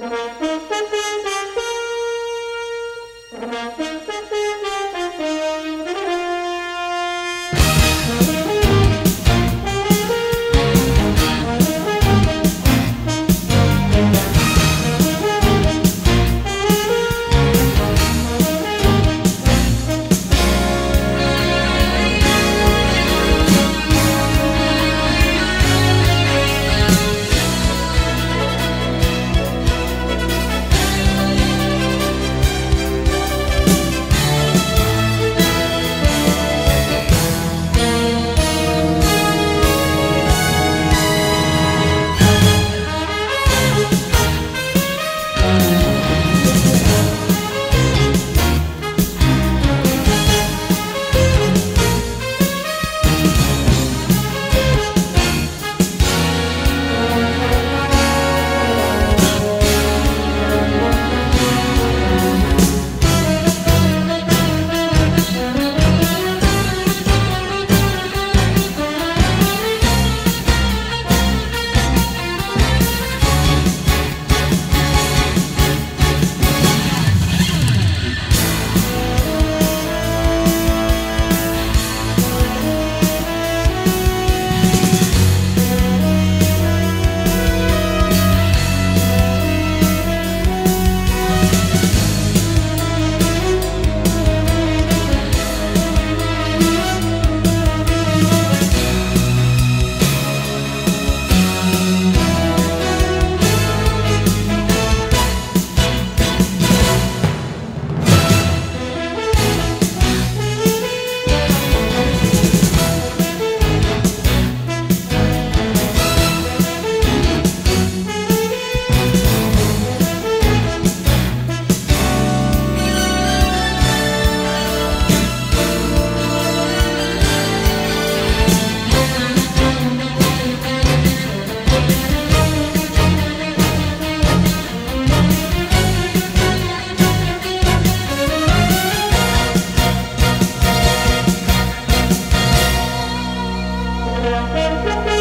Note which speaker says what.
Speaker 1: Música
Speaker 2: Thank you.